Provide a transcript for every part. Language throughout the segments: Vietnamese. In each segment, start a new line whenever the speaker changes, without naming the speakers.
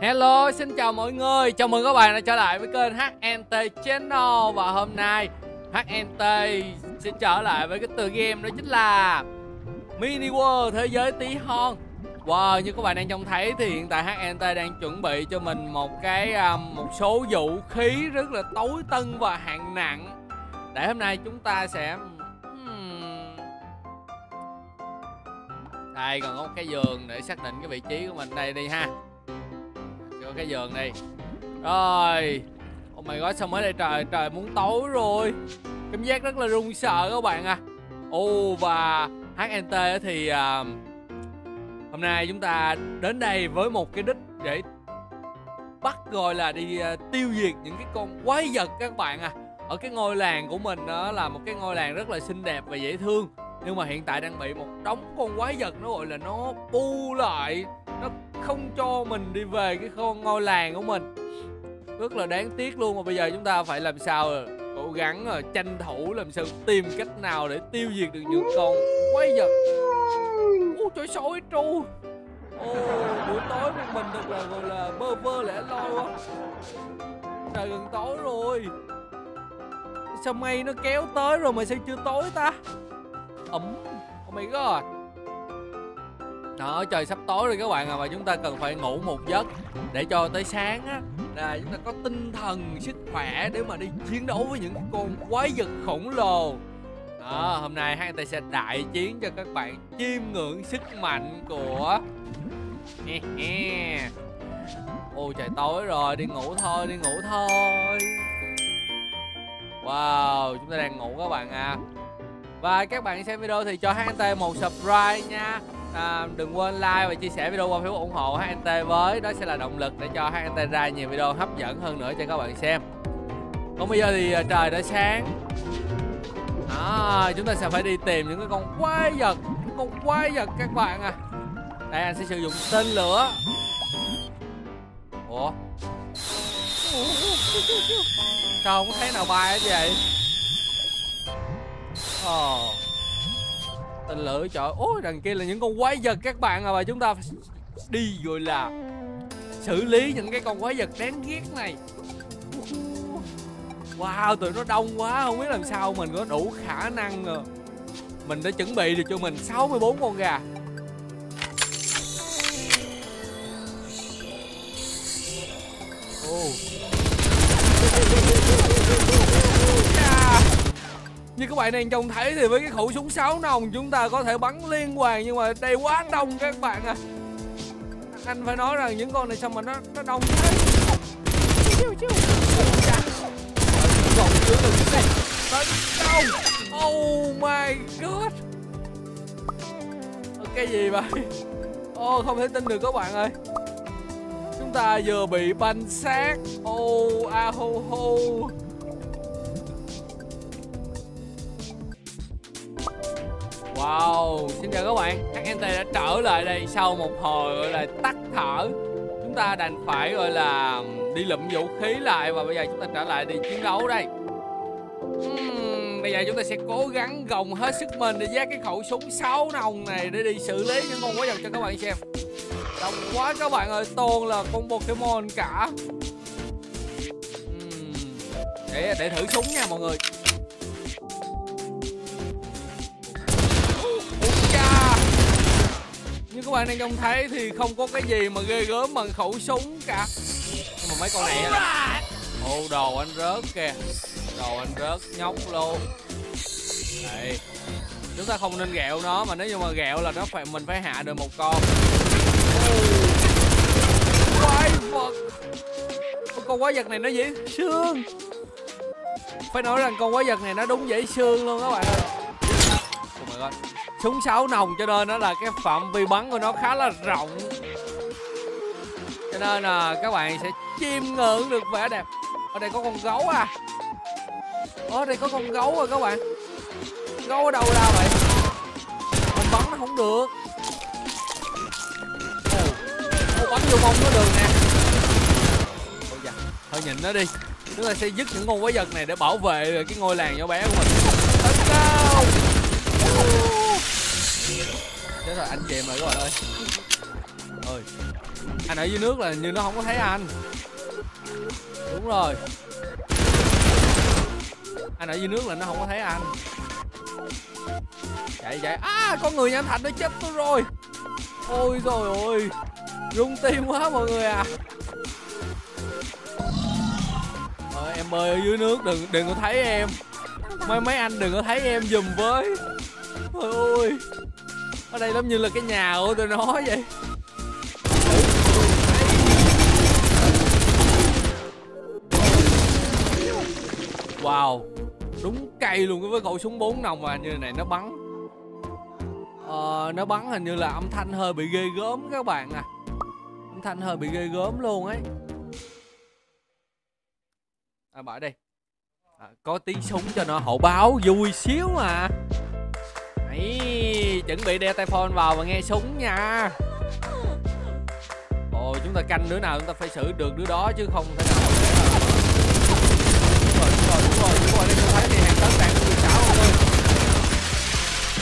Hello, xin chào mọi người. Chào mừng các bạn đã trở lại với kênh HNT Channel và hôm nay HNT sẽ trở lại với cái tựa game đó chính là Mini World Thế giới tí hon. Wow, như các bạn đang trông thấy thì hiện tại HNT đang chuẩn bị cho mình một cái um, một số vũ khí rất là tối tân và hạng nặng. Để hôm nay chúng ta sẽ hmm. đây còn có một cái giường để xác định cái vị trí của mình đây đi ha cái giường đi rồi oh my god sao mới đây? Trời trời muốn tối rồi. Cảm giác rất là run sợ các bạn à. Ồ oh, và HNT thì uh, hôm nay chúng ta đến đây với một cái đích để bắt gọi là đi uh, tiêu diệt những cái con quái vật các bạn à. Ở cái ngôi làng của mình đó là một cái ngôi làng rất là xinh đẹp và dễ thương. Nhưng mà hiện tại đang bị một đống con quái vật nó gọi là nó bu lại nó không cho mình đi về cái con ngôi làng của mình. Rất là đáng tiếc luôn mà bây giờ chúng ta phải làm sao rồi cố gắng rồi tranh thủ làm sao tìm cách nào để tiêu diệt được những con quái vật. Ôi trời sói tru? Ô buổi tối một mình thật là gọi là bơ vơ lẻ loi quá. Trời, gần tối rồi. Sao mây nó kéo tới rồi mà sao chưa tối ta? Ấm oh my god đó trời sắp tối rồi các bạn à và chúng ta cần phải ngủ một giấc để cho tới sáng á. Là chúng ta có tinh thần, sức khỏe để mà đi chiến đấu với những con quái vật khổng lồ. Đó, hôm nay HNT sẽ đại chiến cho các bạn chiêm ngưỡng sức mạnh của ôi, trời, tối rồi, đi ngủ thôi, đi ngủ thôi. Wow, chúng ta đang ngủ các bạn à. Và các bạn xem video thì cho HNT một subscribe nha à, đừng quên like và chia sẻ video qua phiếu ủng hộ HNT với. Đó sẽ là động lực để cho HNT ra nhiều video hấp dẫn hơn nữa cho các bạn xem. Còn bây giờ thì à, trời đã sáng. À, chúng ta sẽ phải đi tìm những cái con quái vật những con quái vật các bạn à. Đây anh sẽ sử dụng tên lửa. Ủa? Sao không thấy nào bay hết vậy? Ồ oh tên lửa trời ôi, đằng kia là những con quái vật các bạn à và chúng ta đi rồi là xử lý những cái con quái vật đáng ghét này. Wow, tụi nó đông quá, không biết làm sao mình có đủ khả năng rồi mình đã chuẩn bị được cho mình 64 con gà. Oh. Như các bạn đang trông thấy thì với cái khẩu súng 6 nòng chúng ta có thể bắn liên hoàn nhưng mà đây quá đông các bạn à. Anh phải nói rằng những con này sao mà nó nó đông thế? Chiêu chiêu. Còn chứa được này tấn công oh my god. Ờ, cái gì vậy? Ô oh, không thể tin được các bạn ơi. Chúng ta vừa bị banh xác. Ô oh, a ho ho Wow, xin chào các bạn. HNT đã trở lại đây sau một hồi gọi là tắt thở. Chúng ta đành phải gọi là đi lụm vũ khí lại Và bây giờ chúng ta trở lại đi chiến đấu đây. Uhm, Bây giờ chúng ta sẽ cố gắng gồng hết sức mình để giác cái khẩu súng 6 nòng này Để đi xử lý những con quái vật cho các bạn xem. Đông quá các bạn ơi, toàn là con Pokemon cả. Uhm, để, để thử súng nha mọi người. Các bạn đang trông thấy thì không có cái gì mà ghê gớm bằng khẩu súng cả. Nhưng mà mấy con này ô, đồ anh rớt kìa. Đồ anh rớt nhóc luôn. Đây. Chúng ta không nên gẹo nó, mà nếu như mà gẹo là nó phải mình phải hạ được một con. Quái vật. Con quái vật này nó dễ xương phải nói rằng con quái vật này nó đúng dễ xương luôn các bạn ơi. Oh my god súng sáu nòng cho nên nó là cái phạm vi bắn của nó khá là rộng. Cho nên là các bạn sẽ chiêm ngưỡng được vẻ đẹp. Ở đây có con gấu à. Ở đây có con gấu rồi các bạn. Gấu ở đâu ra vậy? Mình bắn nó không được. Ồ bắn vô mông nó đường nè. Ôi dạ thôi nhìn nó đi. Chúng ta sẽ dứt những con quái vật này để bảo vệ cái ngôi làng nhỏ bé của mình. Tấn công rồi anh chèm rồi các bạn ơi. Ơi anh ở dưới nước là như nó không có thấy anh. Đúng rồi. Anh ở dưới nước là nó không có thấy anh. Chạy chạy. À con người nhà anh thạch nó chết tôi rồi. Ôi rồi ôi. Rung tim quá mọi người à. Ờ, em ơi ở dưới nước đừng đừng có thấy em. Mấy mấy anh đừng có thấy em giùm với. Ôi ôi. Ở đây giống như là cái nhà của tôi nói vậy. Wow Đúng cay luôn với khẩu súng 4 nòng mà như này nó bắn. Ờ, nó bắn hình như là âm thanh hơi bị ghê gớm các bạn à. Âm thanh hơi bị ghê gớm luôn ấy. À bỏ đi à, Có tiếng súng cho nó hậu báo vui xíu mà. Đấy, chuẩn bị đeo tai phone vào và nghe súng nha. Ồ, chúng ta canh đứa nào chúng ta phải xử được đứa đó chứ không thể nào Đúng rồi, đúng rồi, đúng rồi, đúng rồi, đây tôi thấy thì hàng tấn đạn của 16 không ơi.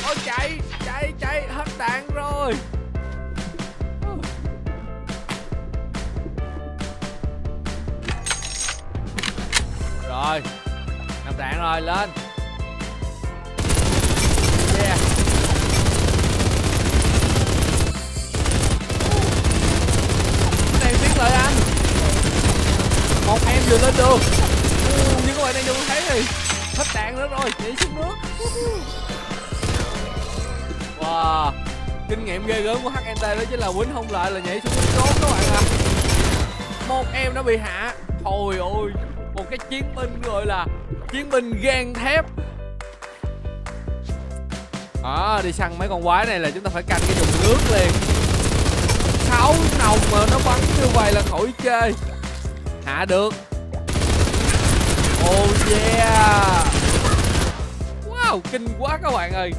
Ôi chạy, chạy, chạy, hết đạn rồi. Rồi, hết đạn rồi, lên. Một lên được uh, nhưng các bạn đang nhìn thấy thì hết đạn nữa rồi nhảy xuống nước wow kinh nghiệm ghê gớm của HNT đó chính là quýnh không lại là nhảy xuống nước trốn các bạn ạ. À. một em đã bị hạ. Thôi ôi một cái chiến binh gọi là chiến binh gan thép. À, đi săn mấy con quái này là chúng ta phải canh cái vùng nước liền. Sáu nòng mà nó bắn như vậy là khỏi chơi. Hạ được oh yeah. Wow kinh quá các bạn ơi.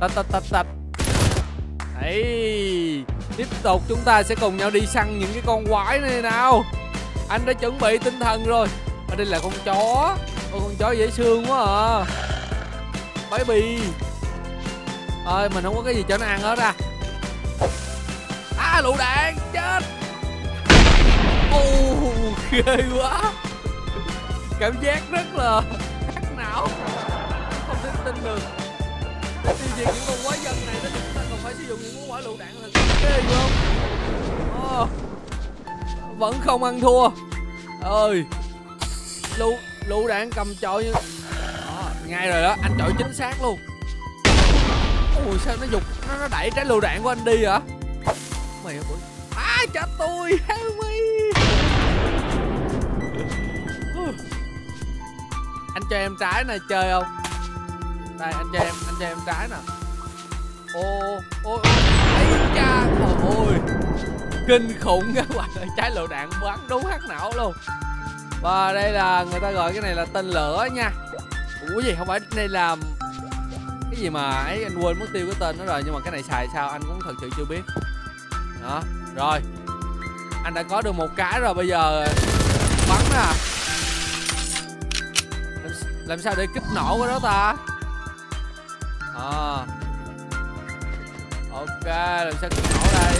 Tạch tạch tạch tạch đấy tiếp tục chúng ta sẽ cùng nhau đi săn những cái con quái này nào. Anh đã chuẩn bị tinh thần rồi. Ở đây là con chó. Ôi, con chó dễ thương quá à. Baby. Ơi mình không có cái gì cho nó ăn hết à. À lựu đạn chết. Ô ghê quá cảm giác rất là khắc não. Không thể tin được. Tiêu diệt những con quái dân này nó chúng ta còn phải sử dụng những quả lựu đạn là ghê không? Oh. vẫn không ăn thua. Ơi lựu lựu đạn cầm chọi như đó, ngay rồi đó. Anh chọi chính xác luôn. Ui sao nó dục nó, nó đẩy trái lựu đạn của anh đi hả mày ơi à chết tôi help me anh cho em trái này chơi không? Đây, anh cho em, anh cho em trái nè ô ô ấy cha trời ơi. Kinh khủng các bạn ơi, trái lựu đạn bắn đúng hắc não luôn. Và đây là người ta gọi cái này là tên lửa nha. Ủa gì, không phải đây là cái gì mà ấy, anh quên mất tiêu cái tên nó rồi, nhưng mà cái này xài sao anh cũng thật sự chưa biết. Đó, rồi. Anh đã có được một cái rồi, bây giờ bắn nè làm, sao để kích nổ cái đó ta? À ok làm sao kích nổ đây?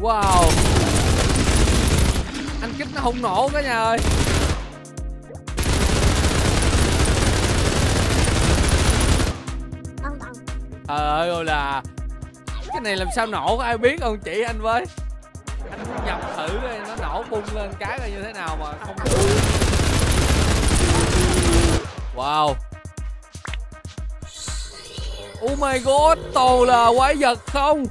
Wow. Anh kích nó không nổ cả nhà ơi. Trời ơi là Cái này làm sao nổ, có ai biết không chị, anh với? Anh muốn nhập thử nó nổ bung lên cái là như thế nào mà không Wow. Oh my god, Toàn là quái vật không?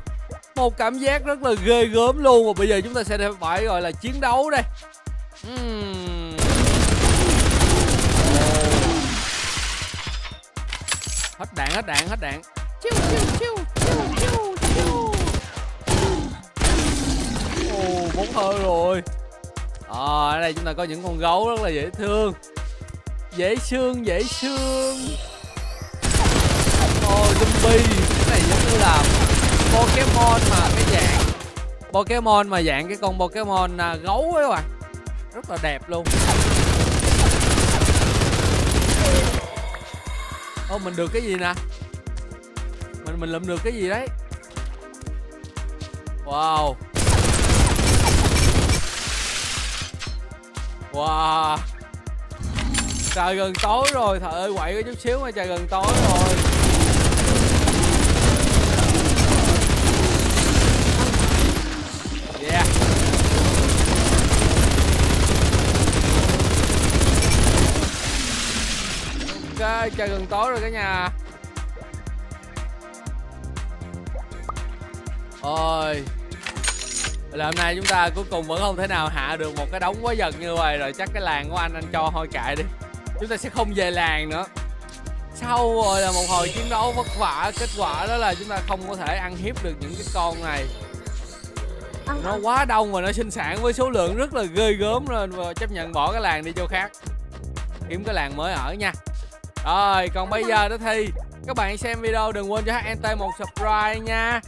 Một cảm giác rất là ghê gớm luôn và bây giờ chúng ta sẽ phải gọi là chiến đấu đây. Uhm. hết đạn hết đạn hết đạn chiu chiu chiu chiu chiu chiu ồ bốn hơi rồi. À, ở đây chúng ta có những con gấu rất là dễ thương. Dễ thương dễ thương. Ồ zombie cái này giống như là Pokemon mà cái dạng Pokemon mà dạng cái con Pokemon à, gấu ấy các bạn. Rất là đẹp luôn. Ô mình được cái gì nè? Mình mình lượm được cái gì đấy? Wow. Wow. Trời gần tối rồi thợ ơi, quậy có chút xíu mà trời gần tối rồi. Yeah. Ok, trời gần tối rồi cả nhà. Ôi. Là hôm nay chúng ta cuối cùng vẫn không thể nào hạ được một cái đống quá giật như vậy rồi chắc cái làng của anh anh cho thôi cãi đi. Chúng ta sẽ không về làng nữa. Sau rồi là một hồi chiến đấu vất vả kết quả đó là chúng ta không có thể ăn hiếp được những cái con này. Nó quá đông và nó sinh sản với số lượng rất là ghê gớm nên và chấp nhận bỏ cái làng đi chỗ khác. Kiếm cái làng mới ở nha. Rồi còn bây giờ đó thì các bạn xem video đừng quên cho HNT một subscribe nha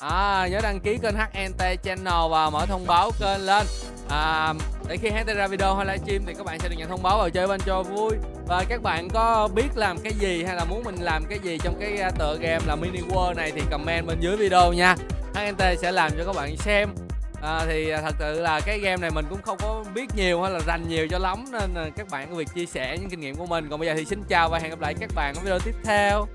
à, nhớ đăng ký kênh HNT channel và mở thông báo kênh lên. À, để khi HNT ra video hay livestream thì các bạn sẽ được nhận thông báo vào chơi bên cho vui. Và các bạn có biết làm cái gì hay là muốn mình làm cái gì trong cái à, tựa game là mini world này thì comment bên dưới video nha. HNT sẽ làm cho các bạn xem. À, thì à, thật sự là cái game này mình cũng không có biết nhiều hay là rành nhiều cho lắm nên các bạn có việc chia sẻ những kinh nghiệm của mình. Còn bây giờ thì xin chào và hẹn gặp lại các bạn ở video tiếp theo.